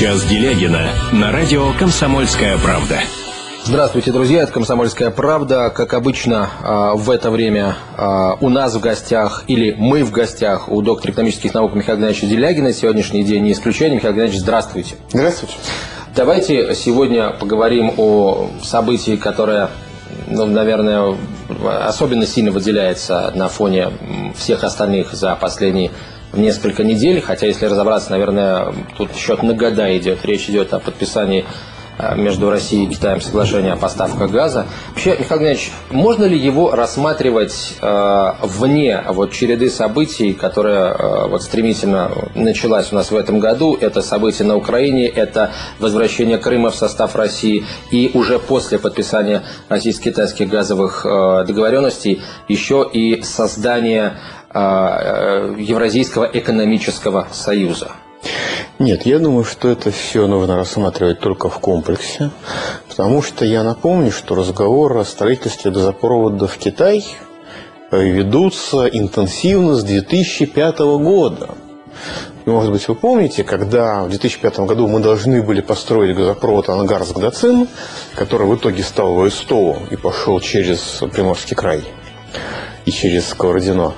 Час Делягина на радио «Комсомольская правда». Здравствуйте, друзья, это «Комсомольская правда». Как обычно, а, в это время а, у нас в гостях, или мы в гостях у доктора экономических наук Михаила Геннадьевича Делягина. Сегодняшний день не исключение. Михаил Геннадьевич, здравствуйте. Здравствуйте. Давайте сегодня поговорим о событии, которое, ну, наверное, особенно сильно выделяется на фоне всех остальных за последние несколько недель. Хотя, если разобраться, наверное, тут счет на года идет. Речь идет о подписании между Россией и Китаем соглашение о поставках газа. Вообще, Михаил Геннадьевич, можно ли его рассматривать э, вне вот череды событий, которая э, вот стремительно началась у нас в этом году? Это события на Украине, это возвращение Крыма в состав России и уже после подписания российско-китайских газовых э, договоренностей еще и создание э, э Евразийского экономического союза. Нет, я думаю, что это все нужно рассматривать только в комплексе, потому что я напомню, что разговоры о строительстве газопровода в Китай э, ведутся интенсивно с 2005 года. Может быть, вы помните, когда в 2005 году мы должны были построить газопровод Ангарск-Дацин, который в итоге стал ВСТО и пошел через Приморский край – и через Сковородино,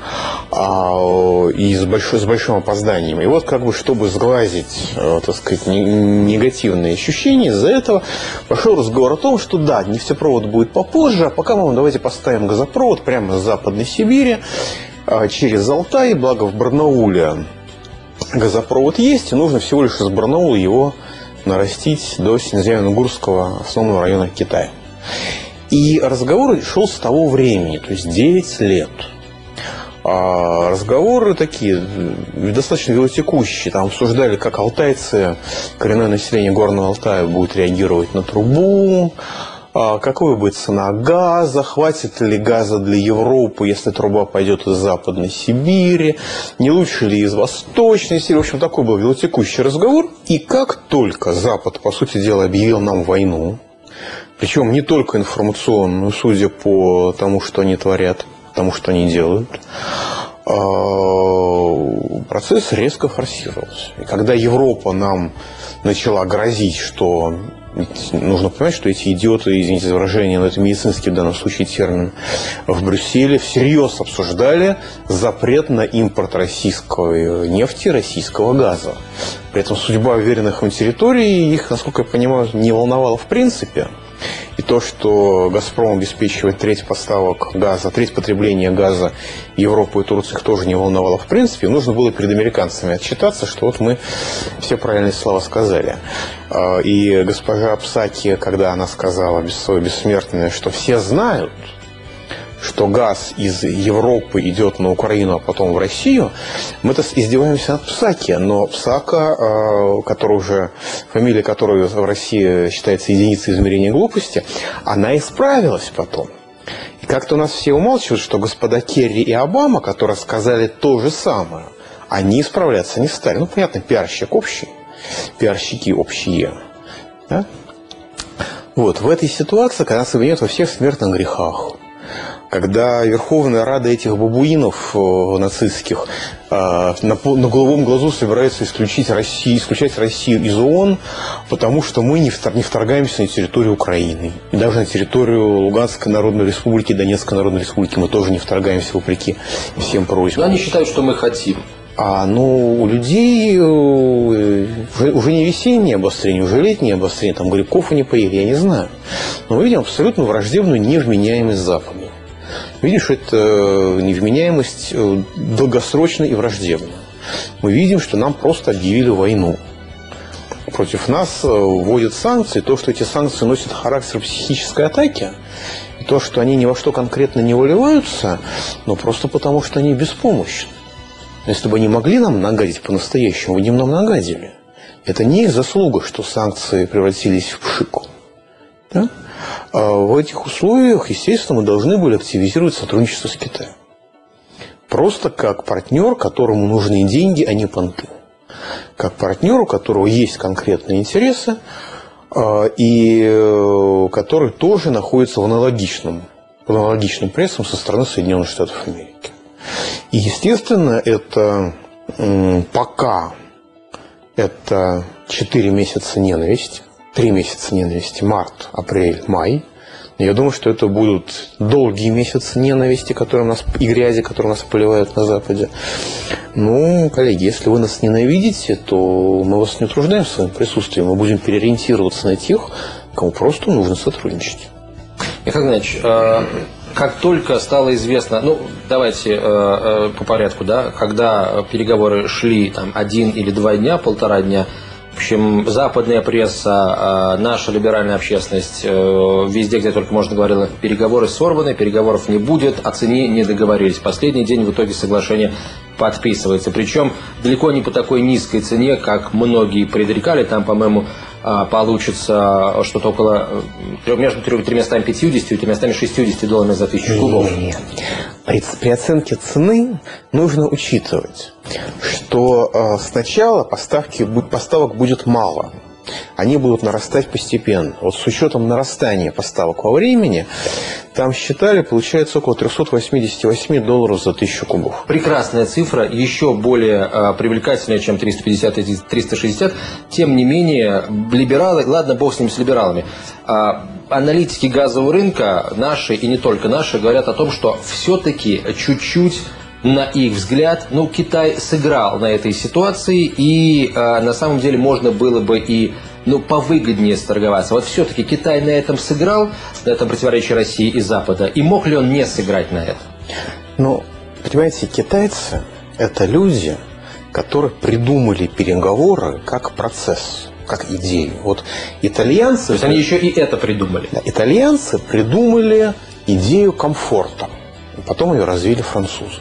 а, и с, большой, с большим опозданием. И вот как бы, чтобы сглазить, э, так сказать, негативные ощущения, из-за этого пошел разговор о том, что да, нефтепровод будет попозже, а пока мы давайте поставим газопровод прямо с Западной Сибири а, через Алтай, благо в Барнауле газопровод есть, и нужно всего лишь из Барнаула его нарастить до Синьцзян-Угурского основного района Китая. И разговор шел с того времени, то есть 9 лет. А разговоры такие, достаточно велотекущие. Там обсуждали, как алтайцы, коренное население Горного Алтая будет реагировать на трубу, а какой будет цена газа, хватит ли газа для Европы, если труба пойдет из Западной Сибири, не лучше ли из Восточной Сибири. В общем, такой был велотекущий разговор. И как только Запад, по сути дела, объявил нам войну, причем не только информационную, судя по тому, что они творят, тому, что они делают. А, процесс резко форсировался. И когда Европа нам начала грозить, что нужно понимать, что эти идиоты, извините за выражение, но это медицинский в данном случае термин, в Брюсселе всерьез обсуждали запрет на импорт российской нефти, российского газа. При этом судьба уверенных им территорий их, насколько я понимаю, не волновала в принципе. И то, что «Газпром» обеспечивает треть поставок газа, треть потребления газа Европу и Турцию, их тоже не волновало в принципе. Нужно было перед американцами отчитаться, что вот мы все правильные слова сказали. А, и госпожа Псаки, когда она сказала бессмертная, что все знают, что газ из Европы идет на Украину, а потом в Россию, мы-то издеваемся над Псаки. Но Псака, э, которая уже, фамилия которой в России считается единицей измерения глупости, она исправилась потом. И как-то у нас все умалчивают, что господа Керри и Обама, которые сказали то же самое, они исправляться не стали. Ну, понятно, пиарщик общий, пиарщики общие. Да? Вот, в этой ситуации, когда нас обвиняют во всех смертных грехах, когда Верховная Рада этих бабуинов э, нацистских э, на, на головом глазу собирается исключить Россию, исключать Россию из ООН, потому что мы не, втор, не вторгаемся на территорию Украины. И даже на территорию Луганской Народной Республики, Донецкой Народной Республики мы тоже не вторгаемся, вопреки всем просьбам. Но они считают, что мы хотим. А ну, у людей э, уже, уже не весеннее обострение, уже летнее обострение, там грибков и не поели, я не знаю. Но мы видим абсолютно враждебную невменяемость Запада. Видишь, это э, невменяемость э, долгосрочная и враждебная. Мы видим, что нам просто объявили войну. Против нас э, вводят санкции. То, что эти санкции носят характер психической атаки, и то, что они ни во что конкретно не выливаются, но просто потому, что они беспомощны. Если бы они могли нам нагадить по-настоящему, они бы нам нагадили. Это не их заслуга, что санкции превратились в пшику. Да? А в этих условиях, естественно, мы должны были активизировать сотрудничество с Китаем. Просто как партнер, которому нужны деньги, а не понты. Как партнер, у которого есть конкретные интересы, а, и э, который тоже находится в аналогичном, в аналогичном прессом со стороны Соединенных Штатов Америки. И, естественно, это пока Это 4 месяца ненависти, 3 месяца ненависти, март, апрель, май. Я думаю, что это будут долгие месяцы ненависти, которые у нас, и грязи, которые нас поливают на Западе. Ну, коллеги, если вы нас ненавидите, то мы вас не утруждаем своим присутствием. Мы будем переориентироваться на тех, кому просто нужно сотрудничать. Михаил Геннадьевич, э, как только стало известно, ну, давайте э, э, по порядку, да, когда переговоры шли там один или два дня, полтора дня, в общем, западная пресса, наша либеральная общественность, везде, где только можно говорила, переговоры сорваны, переговоров не будет, о цене не договорились. Последний день в итоге соглашение подписывается. Причем далеко не по такой низкой цене, как многие предрекали. Там, по-моему, а, получится что-то около между 350 и 360 долларов за тысячу кубов. Нет. При, при оценке цены нужно учитывать, что э, сначала поставки, поставок будет мало они будут нарастать постепенно. Вот с учетом нарастания поставок во времени, там считали, получается около 388 долларов за тысячу кубов. Прекрасная цифра, еще более э, привлекательная, чем 350 и 360. Тем не менее, либералы, ладно, бог с ними с либералами, э, аналитики газового рынка, наши и не только наши, говорят о том, что все-таки чуть-чуть на их взгляд, ну, Китай сыграл на этой ситуации, и э, на самом деле можно было бы и ну, повыгоднее сторговаться. Вот все-таки Китай на этом сыграл, на этом противоречии России и Запада, и мог ли он не сыграть на этом? Ну, понимаете, китайцы – это люди, которые придумали переговоры как процесс как идею. Вот итальянцы... То есть они еще и это придумали? Да, итальянцы придумали идею комфорта. Потом ее развили французы.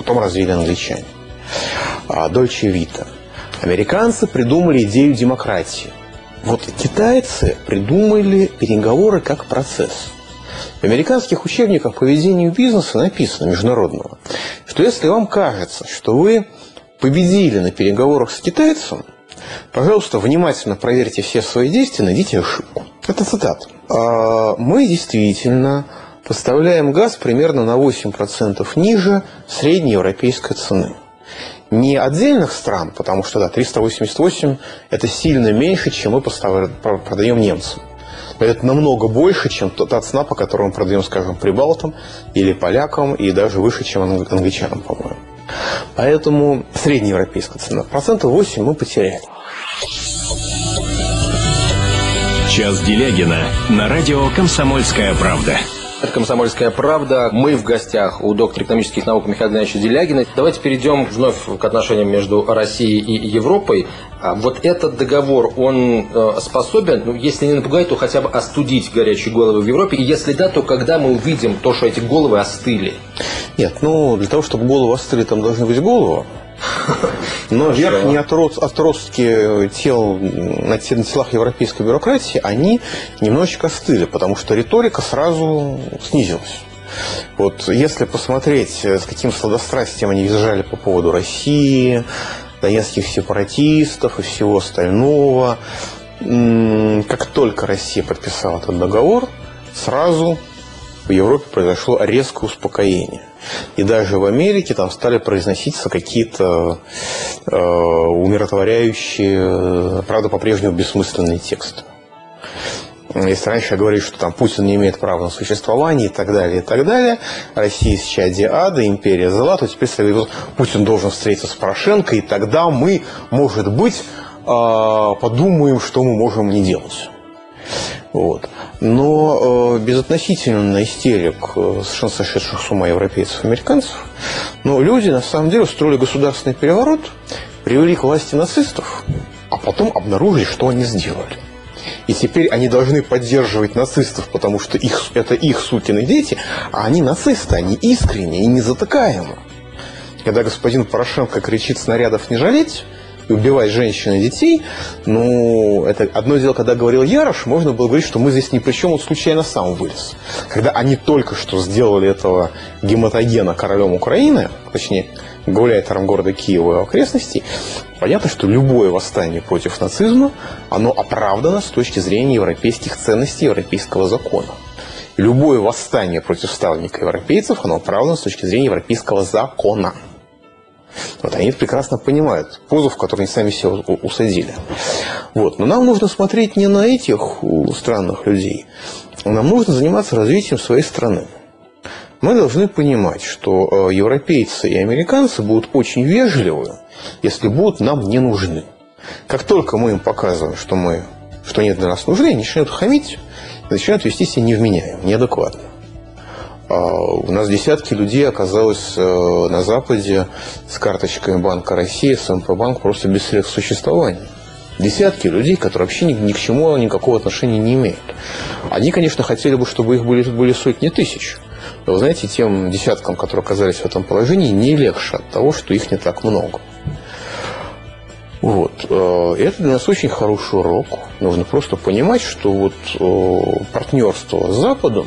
Потом развили англичане. Дольче Вита. Американцы придумали идею демократии. Вот китайцы придумали переговоры как процесс. В американских учебниках по ведению бизнеса написано, международного, что если вам кажется, что вы победили на переговорах с китайцем, пожалуйста, внимательно проверьте все свои действия, найдите ошибку. Это цитата. «А мы действительно поставляем газ примерно на 8% ниже средней европейской цены не отдельных стран, потому что, да, 388 – это сильно меньше, чем мы продаем немцам. Но это намного больше, чем та цена, по которой мы продаем, скажем, прибалтам или полякам, и даже выше, чем англичанам, по-моему. Поэтому среднеевропейская цена. Процентов 8 мы потеряли. Час Делягина на радио «Комсомольская правда». Это «Комсомольская правда». Мы в гостях у доктора экономических наук Михаила Геннадьевича Делягина. Давайте перейдем вновь к отношениям между Россией и Европой. А вот этот договор, он э, способен, ну, если не напугать, то хотя бы остудить горячие головы в Европе? И если да, то когда мы увидим то, что эти головы остыли? Нет, ну, для того, чтобы головы остыли, там должны быть головы. Но Хорошо. верхние отростки тел на телах европейской бюрократии, они немножечко остыли, потому что риторика сразу снизилась. Вот если посмотреть, с каким сладострастием они визжали по поводу России, донецких сепаратистов и всего остального, как только Россия подписала этот договор, сразу в Европе произошло резкое успокоение. И даже в Америке там стали произноситься какие-то э, умиротворяющие, правда, по-прежнему бессмысленные тексты. Если раньше говорили, что там Путин не имеет права на существование и так далее, и так далее, Россия сейчас ада, империя зла, то теперь Путин должен встретиться с Порошенко, и тогда мы, может быть, э, подумаем, что мы можем не делать. Вот. Но э, безотносительно истерик э, совершенно сошедших с ума европейцев и американцев, но люди на самом деле устроили государственный переворот, привели к власти нацистов, а потом обнаружили, что они сделали. И теперь они должны поддерживать нацистов, потому что их, это их сукины дети, а они нацисты, они искренние и незатыкаемы. Когда господин Порошенко кричит «снарядов не жалеть», и убивать женщин и детей, ну, это одно дело, когда говорил Ярош, можно было говорить, что мы здесь ни при чем, он случайно сам вылез. Когда они только что сделали этого гематогена королем Украины, точнее, гауляйтером города Киева и окрестностей, понятно, что любое восстание против нацизма, оно оправдано с точки зрения европейских ценностей, европейского закона. Любое восстание против ставника европейцев, оно оправдано с точки зрения европейского закона. Вот, они прекрасно понимают. Позу, в которой они сами себя усадили. Вот. Но нам нужно смотреть не на этих странных людей. Нам нужно заниматься развитием своей страны. Мы должны понимать, что э, европейцы и американцы будут очень вежливы, если будут нам не нужны. Как только мы им показываем, что мы что нет для нас нужны, они начинают хамить, начинают вести себя невменяемо, неадекватно. А у нас десятки людей оказалось э, на Западе с карточками Банка России, с МП-банк просто без средств существования. Десятки людей, которые вообще ни, ни к чему никакого отношения не имеют. Они, конечно, хотели бы, чтобы их были, были сотни тысяч. Но, вы знаете, тем десяткам, которые оказались в этом положении, не легче от того, что их не так много. Вот. Э, это для нас очень хороший урок. Нужно просто понимать, что вот э, партнерство с Западом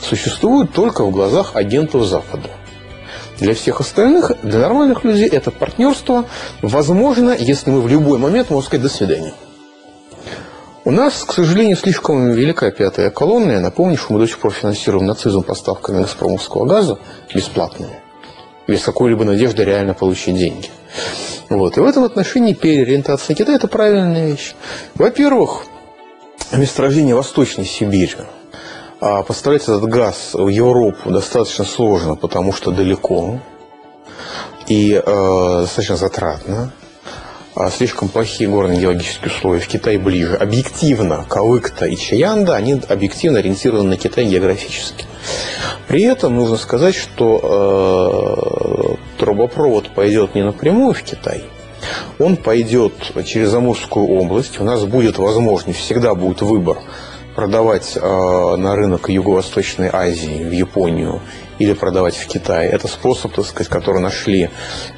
существует только в глазах агентов Запада. Для всех остальных, для нормальных людей это партнерство возможно, если мы в любой момент можем сказать «до свидания». У нас, к сожалению, слишком великая пятая колонна. Я напомню, что мы до сих пор финансируем нацизм поставками газпромовского газа бесплатными, без какой-либо надежды реально получить деньги. Вот. И в этом отношении переориентация Китая – это правильная вещь. Во-первых, месторождение Восточной Сибири. А поставлять этот газ в Европу достаточно сложно, потому что далеко и э, достаточно затратно. А слишком плохие горные геологические условия. В Китае ближе. Объективно Калыкта и Чаянда, они объективно ориентированы на Китай географически. При этом нужно сказать, что э, трубопровод пойдет не напрямую в Китай, он пойдет через Амурскую область. У нас будет возможность, всегда будет выбор продавать э, на рынок Юго-Восточной Азии, в Японию, или продавать в Китай. Это способ, так сказать, который нашли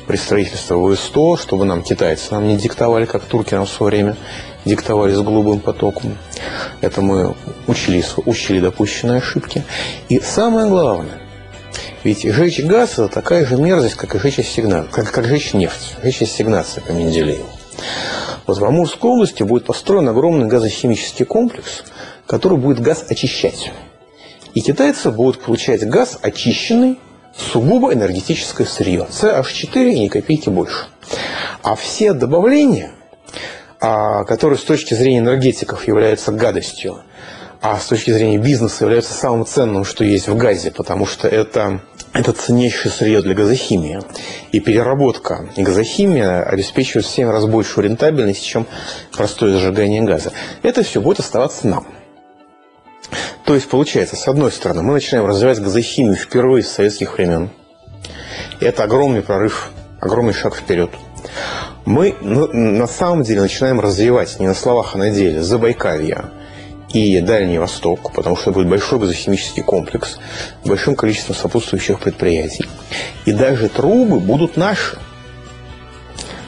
при строительстве ВСТО, чтобы нам китайцы нам не диктовали, как турки нам в свое время диктовали с голубым потоком. Это мы учили, учили допущенные ошибки. И самое главное, ведь жечь газ – это такая же мерзость, как и жечь ассигнация, как, как жечь нефть, жечь ассигнация по Менделееву. Вот в Амурской области будет построен огромный газохимический комплекс, который будет газ очищать. И китайцы будут получать газ очищенный, сугубо энергетическое сырье. CH4 и ни копейки больше. А все добавления, а, которые с точки зрения энергетиков являются гадостью, а с точки зрения бизнеса являются самым ценным, что есть в газе, потому что это, это ценнейшее сырье для газохимии. И переработка и газохимия обеспечивают в 7 раз большую рентабельность, чем простое зажигание газа. Это все будет оставаться нам. То есть, получается, с одной стороны, мы начинаем развивать газохимию впервые с советских времен. Это огромный прорыв, огромный шаг вперед. Мы ну, на самом деле начинаем развивать, не на словах, а на деле, Забайкалье и Дальний Восток, потому что будет большой газохимический комплекс большим количеством сопутствующих предприятий. И даже трубы будут наши.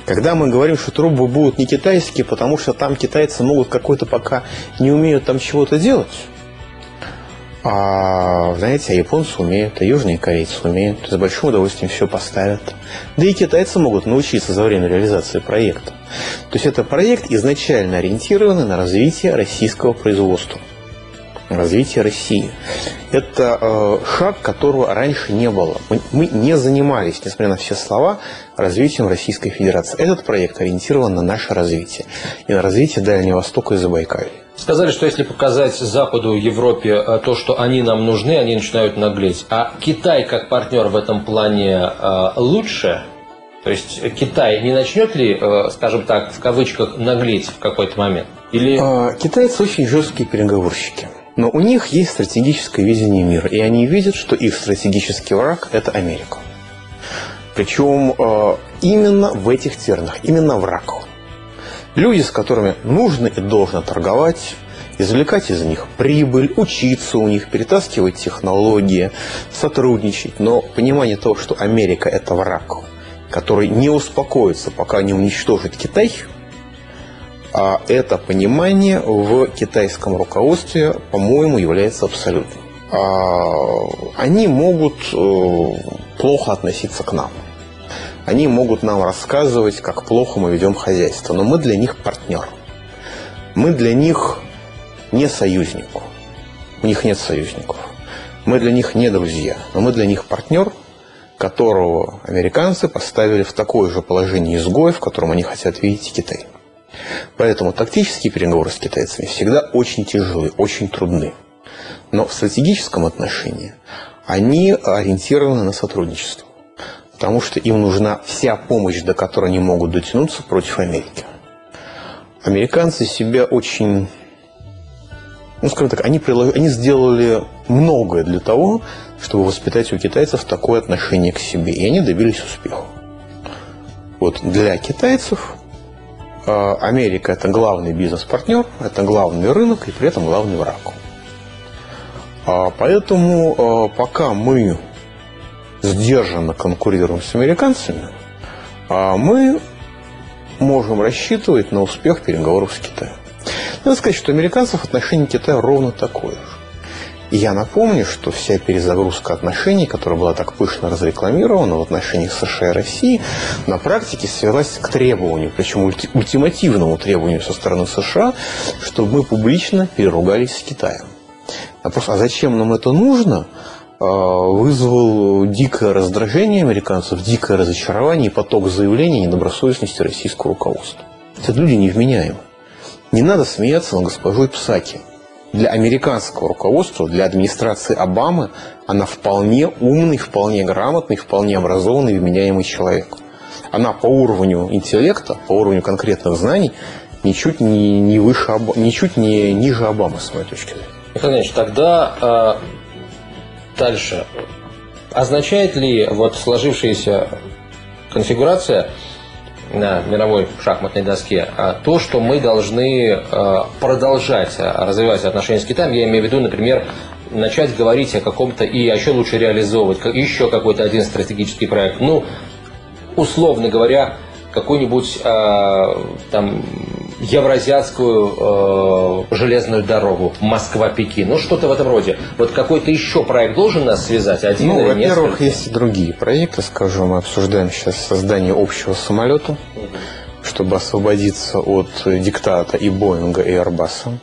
Когда мы говорим, что трубы будут не китайские, потому что там китайцы могут какой-то пока не умеют там чего-то делать, а, знаете, японцы умеют, а южные корейцы умеют. С большим удовольствием все поставят. Да и китайцы могут научиться за время реализации проекта. То есть это проект изначально ориентированный на развитие российского производства. Развитие России. Это э, шаг, которого раньше не было. Мы, мы не занимались, несмотря на все слова, развитием Российской Федерации. Этот проект ориентирован на наше развитие. И на развитие Дальнего Востока и Забайкалья. Сказали, что если показать Западу, Европе э, то, что они нам нужны, они начинают наглеть. А Китай как партнер в этом плане э, лучше? То есть Китай не начнет ли, э, скажем так, в кавычках, наглеть в какой-то момент? Или... А, китайцы очень жесткие переговорщики. Но у них есть стратегическое видение мира. И они видят, что их стратегический враг – это Америка. Причем именно в этих терминах, именно враг. Люди, с которыми нужно и должно торговать, извлекать из них прибыль, учиться у них, перетаскивать технологии, сотрудничать. Но понимание того, что Америка – это враг, который не успокоится, пока не уничтожит Китай, а это понимание в китайском руководстве, по-моему, является абсолютным. А, они могут э, плохо относиться к нам – они могут нам рассказывать, как плохо мы ведем хозяйство, но мы для них партнер. Мы для них не союзник. У них нет союзников. Мы для них не друзья, но мы для них партнер, которого американцы поставили в такое же положение изгоя, в котором они хотят видеть Китай. Поэтому тактические переговоры с китайцами всегда очень тяжелые, очень трудны. Но в стратегическом отношении они ориентированы на сотрудничество. Потому что им нужна вся помощь, до которой они могут дотянуться против Америки. Американцы себя очень ну, скажем так, они, прилож... они сделали многое для того, чтобы воспитать у китайцев такое отношение к себе. И они добились успеха. Вот для китайцев э, Америка – это главный бизнес-партнер, это главный рынок и при этом главный враг. А поэтому э, пока мы сдержанно конкурируем с американцами, а мы можем рассчитывать на успех переговоров с Китаем. Надо сказать, что американцев отношение к Китаю ровно такое же. И я напомню, что вся перезагрузка отношений, которая была так пышно разрекламирована в отношениях США и России, на практике свелась к требованию, причем ультимативному требованию со стороны США, чтобы мы публично переругались с Китаем. Вопрос, а зачем нам это нужно, вызвал дикое раздражение американцев, дикое разочарование и поток заявлений недобросовестности российского руководства. Эти люди невменяемы. Не надо смеяться над госпожой Псаки. Для американского руководства, для администрации Обамы она вполне умный, вполне грамотный, вполне образованный вменяемый человек. Она по уровню интеллекта, по уровню конкретных знаний ничуть не, не выше, ничуть не ниже Обамы, с моей точки зрения. Михаил Ильич, тогда э, дальше. Означает ли вот сложившаяся конфигурация на мировой шахматной доске, а то, что мы должны э, продолжать развивать отношения с Китаем, я имею в виду, например, начать говорить о каком-то и еще лучше реализовывать еще какой-то один стратегический проект. Ну, условно говоря, какой-нибудь э, там евразиатскую э, железную дорогу Москва-Пекин, ну что-то в этом роде. Вот какой-то еще проект должен нас связать? Один ну, во-первых, есть и другие проекты, скажем, мы обсуждаем сейчас создание общего самолета, чтобы освободиться от диктата и Боинга, и Airbus.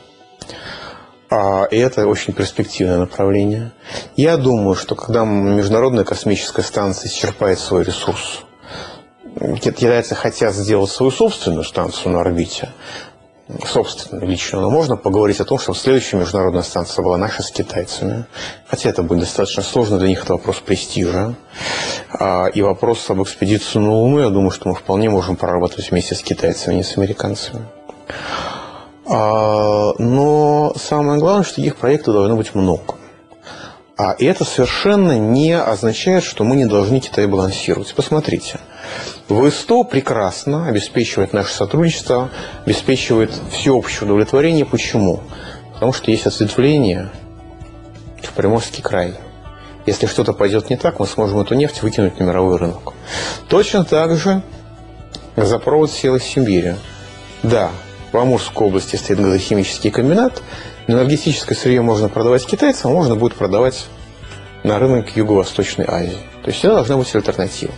А, и это очень перспективное направление. Я думаю, что когда Международная космическая станция исчерпает свой ресурс, китайцы хотят сделать свою собственную станцию на орбите, собственную лично, но можно поговорить о том, что следующая международная станция была наша с китайцами. Хотя это будет достаточно сложно, для них это вопрос престижа. А, и вопрос об экспедиции на Луну, я думаю, что мы вполне можем прорабатывать вместе с китайцами, а не с американцами. А, но самое главное, что таких проектов должно быть много. А это совершенно не означает, что мы не должны Китай балансировать. Посмотрите. ВСТО прекрасно обеспечивает наше сотрудничество, обеспечивает всеобщее удовлетворение. Почему? Потому что есть ответвление в Приморский край. Если что-то пойдет не так, мы сможем эту нефть выкинуть на мировой рынок. Точно так же газопровод сел из Сибири. Да, в Амурской области стоит газохимический комбинат – энергетическое сырье можно продавать китайцам, а можно будет продавать на рынок Юго-Восточной Азии. То есть всегда должна быть альтернатива.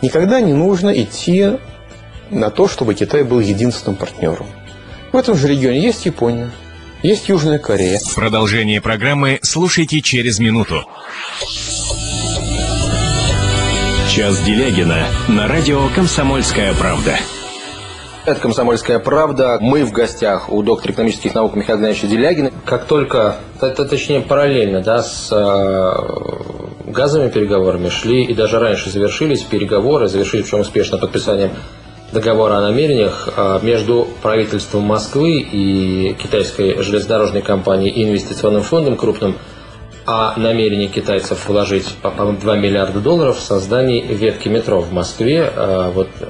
Никогда не нужно идти на то, чтобы Китай был единственным партнером. В этом же регионе есть Япония, есть Южная Корея. Продолжение программы слушайте через минуту. Час Делягина на радио «Комсомольская правда». Это «Комсомольская правда». Мы в гостях у доктора экономических наук Михаила Геннадьевича Делягина. Как только, это, точнее параллельно да, с э, газовыми переговорами шли и даже раньше завершились переговоры, завершились причем успешно подписанием договора о намерениях э, между правительством Москвы и китайской железнодорожной компанией и инвестиционным фондом крупным – о намерении китайцев вложить, по-моему, 2 миллиарда долларов в создание ветки метро в Москве э, вот, э,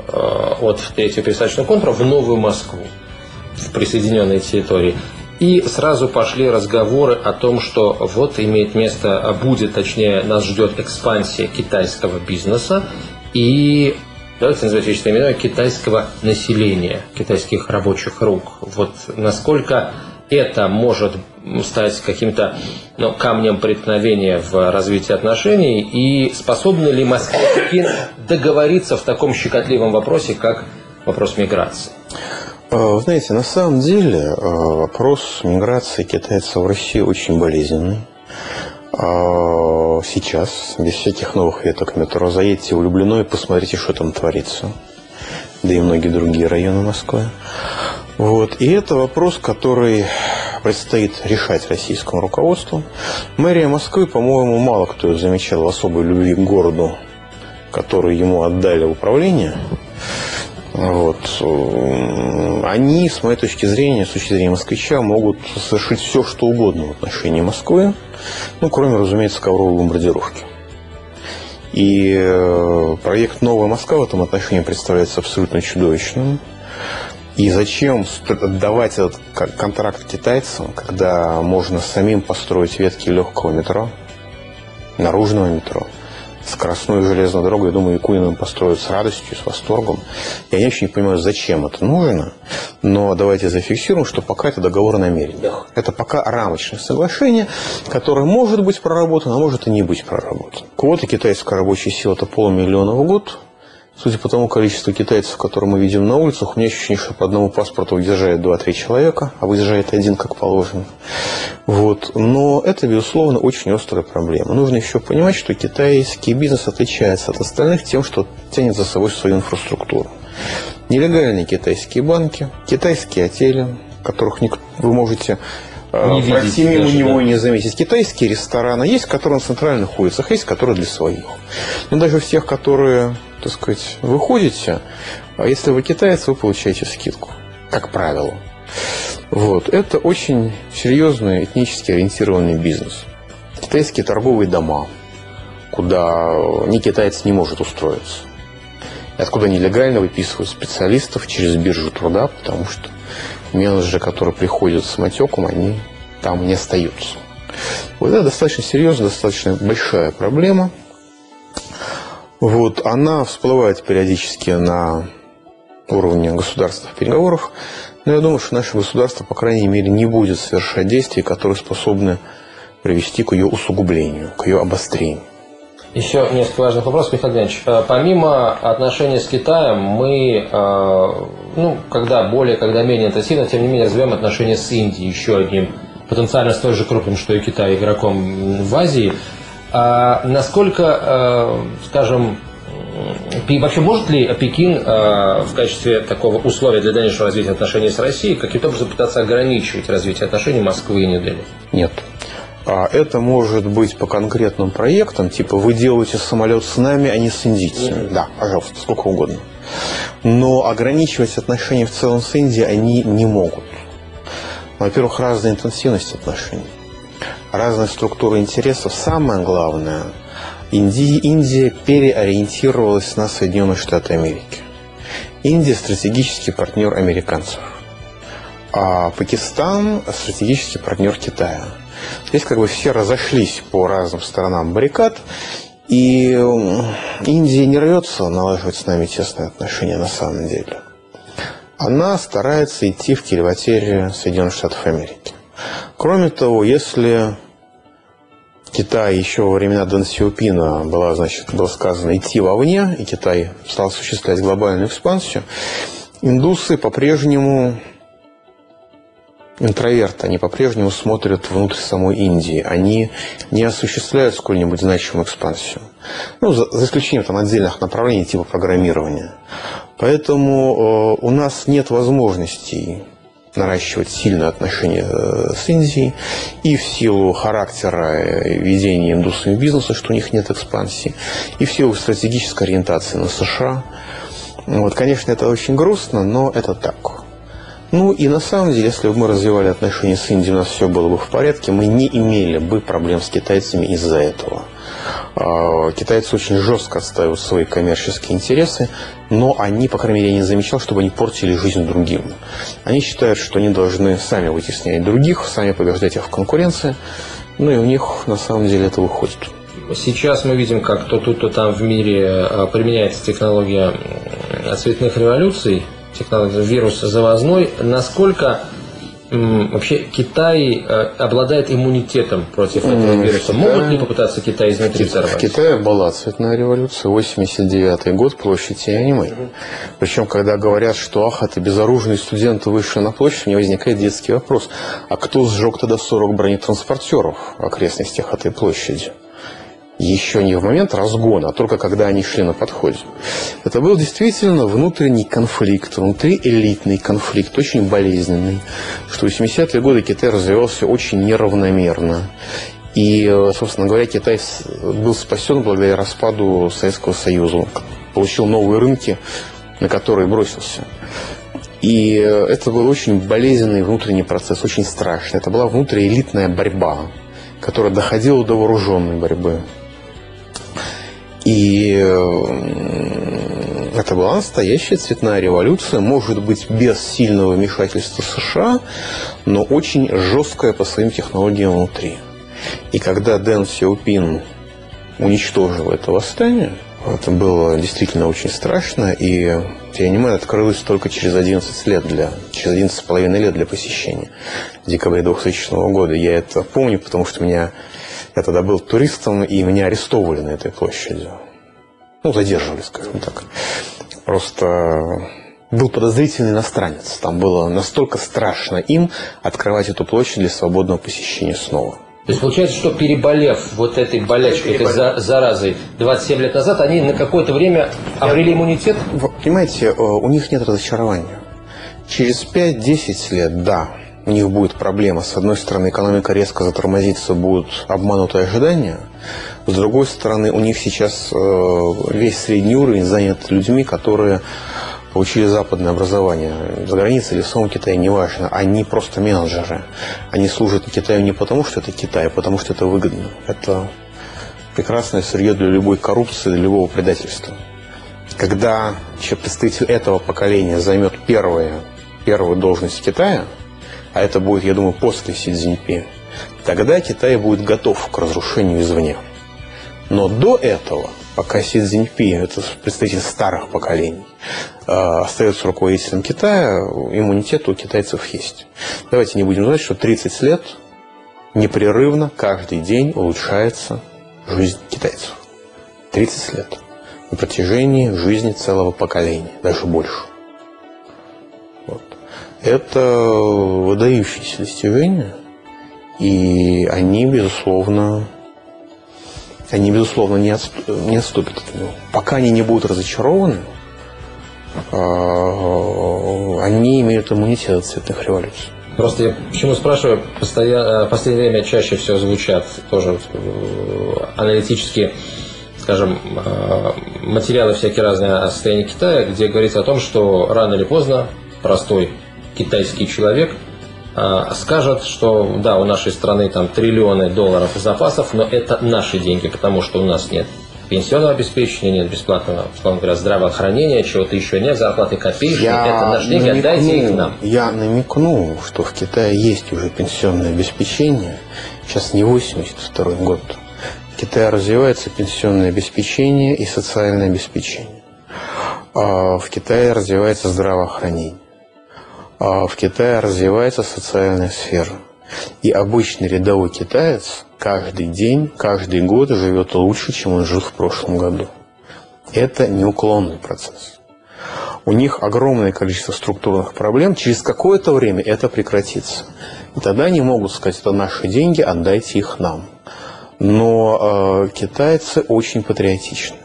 от третьего пересадочного контура в Новую Москву, в присоединенной территории. И сразу пошли разговоры о том, что вот имеет место, будет, точнее, нас ждет экспансия китайского бизнеса и давайте называть вещи именами китайского населения, китайских рабочих рук. Вот насколько это может стать каким-то ну, камнем преткновения в развитии отношений, и способны ли Москва и Пекин договориться в таком щекотливом вопросе, как вопрос миграции? Вы знаете, на самом деле а, вопрос миграции китайцев в Россию очень болезненный. А, сейчас, без всяких новых веток метро, заедьте в Люблино и посмотрите, что там творится. Да и многие другие районы Москвы. Вот. И это вопрос, который предстоит решать российскому руководству. Мэрия Москвы, по-моему, мало кто замечал особой любви к городу, который ему отдали в управление. Вот. Они, с моей точки зрения, с точки зрения москвича, могут совершить все, что угодно в отношении Москвы, ну, кроме, разумеется, ковровой бомбардировки. И э, проект «Новая Москва» в этом отношении представляется абсолютно чудовищным. И зачем отдавать этот контракт китайцам, когда можно самим построить ветки легкого метро, наружного метро – скоростную железную дорогу, я думаю, Якунин построят с радостью, с восторгом. Я не очень понимаю, зачем это нужно, но давайте зафиксируем, что пока это договор о намерениях. Это пока рамочное соглашение, которое может быть проработано, а может и не быть проработано. Квота китайской рабочей силы – это полмиллиона в год – Судя по тому количеству китайцев, которые мы видим на улицах, у меня ощущение, что по одному паспорту въезжает 2-3 человека, а выезжает один, как положено. Вот. Но это, безусловно, очень острая проблема. Нужно еще понимать, что китайский бизнес отличается от остальных тем, что тянет за собой свою инфраструктуру. Нелегальные китайские банки, китайские отели, которых вы можете э, не пройти мимо него и не заметить. Китайские рестораны есть, которые на центральных улицах, есть, которые для своих. Но даже в тех, которые так сказать, выходите, а если вы китаец, вы получаете скидку, как правило. Вот. Это очень серьезный этнически ориентированный бизнес. Китайские торговые дома, куда ни китаец не может устроиться. И откуда нелегально выписывают специалистов через биржу труда, потому что менеджеры, которые приходят с матеком, они там не остаются. Вот это достаточно серьезная, достаточно большая проблема – вот, она всплывает периодически на уровне государственных переговоров, но я думаю, что наше государство, по крайней мере, не будет совершать действий, которые способны привести к ее усугублению, к ее обострению. Еще несколько важных вопросов, Михаил Леонидович. Э, помимо отношений с Китаем, мы, э, ну, когда более, когда менее интенсивно, тем не менее, развиваем отношения с Индией, еще одним потенциально столь же крупным, что и Китай, игроком в Азии. А насколько, э, скажем, вообще может ли Пекин э, в качестве такого условия для дальнейшего развития отношений с Россией каким-то образом пытаться ограничивать развитие отношений Москвы и Нью-Дели? Нет. А это может быть по конкретным проектам, типа вы делаете самолет с нами, а не с индийцами. Mm-hmm. Да, пожалуйста, сколько угодно. Но ограничивать отношения в целом с Индией они не могут. Во-первых, разная интенсивность отношений разные структуры интересов. Самое главное, Индия, Индия переориентировалась на Соединенные Штаты Америки. Индия – стратегический партнер американцев, а Пакистан – стратегический партнер Китая. Здесь как бы все разошлись по разным сторонам баррикад, и Индия не рвется налаживать с нами тесные отношения на самом деле. Она старается идти в кильватере Соединенных Штатов Америки. Кроме того, если Китай еще во времена Дэн Сиопина была, значит, было сказано идти вовне, и Китай стал осуществлять глобальную экспансию, индусы по-прежнему интроверты, они по-прежнему смотрят внутрь самой Индии. Они не осуществляют сколь-нибудь значимую экспансию. Ну, за, за исключением там, отдельных направлений типа программирования. Поэтому э, у нас нет возможностей наращивать сильные отношения э, с Индией и в силу характера э, ведения индусами бизнеса, что у них нет экспансии, и в силу стратегической ориентации на США. Вот, конечно, это очень грустно, но это так. Ну и на самом деле, если бы мы развивали отношения с Индией, у нас все было бы в порядке, мы не имели бы проблем с китайцами из-за этого. А, китайцы очень жестко отстаивают свои коммерческие интересы, но они, по крайней мере, я не замечал, чтобы они портили жизнь другим. Они считают, что они должны сами вытеснять других, сами побеждать их в конкуренции, ну и у них на самом деле это выходит. Сейчас мы видим, как то тут, то там в мире а, применяется технология цветных революций, технология вирус завозной. Насколько вообще Китай э, обладает иммунитетом против этого вируса? Могут ли попытаться Китай изнутри взорвать? В Китае была цветная революция, 89 год, площадь Тяньаньмэнь. Угу. Причем, когда говорят, что ах, это безоружные студенты вышли на площадь, у меня возникает детский вопрос. А кто сжег тогда 40 бронетранспортеров в окрестностях этой площади? Еще не в момент разгона, а только когда они шли на подходе. Это был действительно внутренний конфликт, внутриэлитный конфликт, очень болезненный, что в 80-е годы Китай развивался очень неравномерно. И, собственно говоря, Китай был спасен благодаря распаду Советского Союза. Получил новые рынки, на которые бросился. И это был очень болезненный внутренний процесс, очень страшный. Это была внутриэлитная борьба, которая доходила до вооруженной борьбы. И это была настоящая цветная революция, может быть, без сильного вмешательства США, но очень жесткая по своим технологиям внутри. И когда Дэн Сяопин уничтожил это восстание, это было действительно очень страшно, и Тианьмэн открылось только через 11 лет, для, через 11 с половиной лет для посещения в декабре 2000 года. Я это помню, потому что меня я тогда был туристом, и меня арестовывали на этой площади. Ну, задерживали, скажем так. Просто был подозрительный иностранец. Там было настолько страшно им открывать эту площадь для свободного посещения снова. То есть получается, что переболев вот этой болячкой, этой за, заразой 27 лет назад, они на какое-то время обрели иммунитет? Понимаете, э, у них нет разочарования. Через 5-10 лет, да, у них будет проблема. С одной стороны, экономика резко затормозится, будут обманутые ожидания. С другой стороны, у них сейчас э, весь средний уровень занят людьми, которые получили западное образование. За границей или в самом Китае, неважно. Они просто менеджеры. Они служат Китаю не потому, что это Китай, а потому, что это выгодно. Это прекрасное сырье для любой коррупции, для любого предательства. Когда представитель этого поколения займет первые, первую должность в Китае, а это будет, я думаю, после Си Цзиньпи, тогда Китай будет готов к разрушению извне. Но до этого, пока Си Цзиньпи, это представитель старых поколений, э, остается руководителем Китая, иммунитет у китайцев есть. Давайте не будем знать, что 30 лет непрерывно, каждый день улучшается жизнь китайцев. 30 лет. На протяжении жизни целого поколения, даже больше. Это выдающиеся достижения, и они, безусловно, они, безусловно, не, отступ, не отступят от него. Пока они не будут разочарованы, а, они имеют иммунитет от цветных революций. Просто я почему спрашиваю, постоянно, в последнее время чаще всего звучат тоже э, аналитические скажем, э, материалы всякие разные о состоянии Китая, где говорится о том, что рано или поздно простой китайский человек а, скажет, что да, у нашей страны там триллионы долларов запасов, но это наши деньги, потому что у нас нет пенсионного обеспечения, нет бесплатного, условно говоря, здравоохранения, чего-то еще нет, зарплаты копеечные, я это наши деньги, намекну, отдайте их нам. Я намекнул, что в Китае есть уже пенсионное обеспечение, сейчас не 82 год. В Китае развивается пенсионное обеспечение и социальное обеспечение. А в Китае развивается здравоохранение. А в Китае развивается социальная сфера. И обычный рядовой китаец каждый день, каждый год живет лучше, чем он жил в прошлом году. Это неуклонный процесс. У них огромное количество структурных проблем. Через какое-то время это прекратится. И тогда они могут сказать, это наши деньги, отдайте их нам. Но э, китайцы очень патриотичны.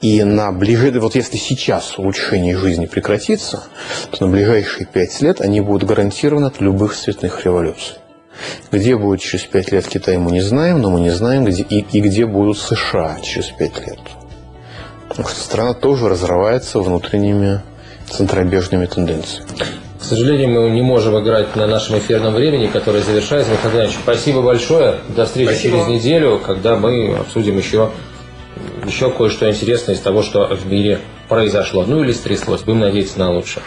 И на ближайшие, вот если сейчас улучшение жизни прекратится, то на ближайшие пять лет они будут гарантированы от любых цветных революций. Где будет через пять лет Китай, мы не знаем, но мы не знаем, где, и, и где будут США через пять лет. Потому что страна тоже разрывается внутренними центробежными тенденциями. К сожалению, мы не можем играть на нашем эфирном времени, которое завершается. Михаил спасибо большое. До встречи спасибо. через неделю, когда мы обсудим еще еще кое-что интересное из того, что в мире произошло. Ну или стряслось. Будем надеяться на лучшее.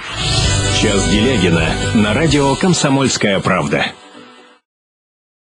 Час Делягина на радио «Комсомольская правда».